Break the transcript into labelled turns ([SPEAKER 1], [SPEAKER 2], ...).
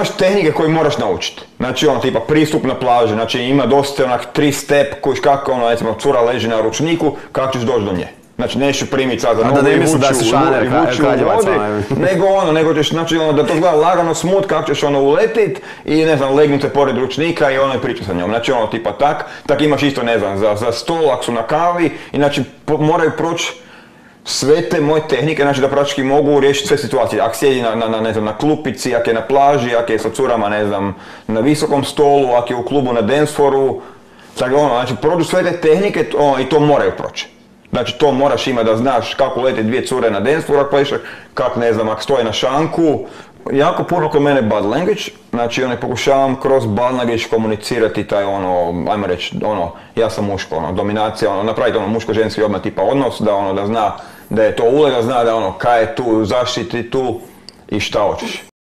[SPEAKER 1] imaš tehnike koje moraš naučiti. Znači ono tipa pristup na plaži, znači ima dosta onak tri step kojiš kako ono recimo cura leži na ručniku, kako ćeš doći do nje. Znači nećeš primiti sad za nogu
[SPEAKER 2] da
[SPEAKER 1] i vući u nego ono, nego ćeš, znači ono, da to gleda lagano smut, kako ćeš ono uletit i ne znam, legnut se pored ručnika i ono i priča sa njom. Znači ono tipa tak, tak imaš isto ne znam, za, za stol ako su na kavi i znači po- moraju proći sve te moje tehnike, znači da praktički mogu riješiti sve situacije. Ako sjedi na, na, ne znam, na klupici, ako je na plaži, ako je sa curama, ne znam, na visokom stolu, ako je u klubu na danceforu, tako ono, znači prođu sve te tehnike to- i to moraju proći. Znači to moraš imati da znaš kako lete dvije cure na danceforu ako pleše, kako ne znam, ako stoje na šanku. Jako puno kod mene bad language, znači ono, pokušavam kroz bad language komunicirati taj ono, ajmo reći, ono, ja sam muško, ono, dominacija, ono, napraviti ono muško-ženski odmah tipa odnos, da ono, da zna da je to ulega, zna da ono, kaj je tu, zaštiti tu i šta hoćeš.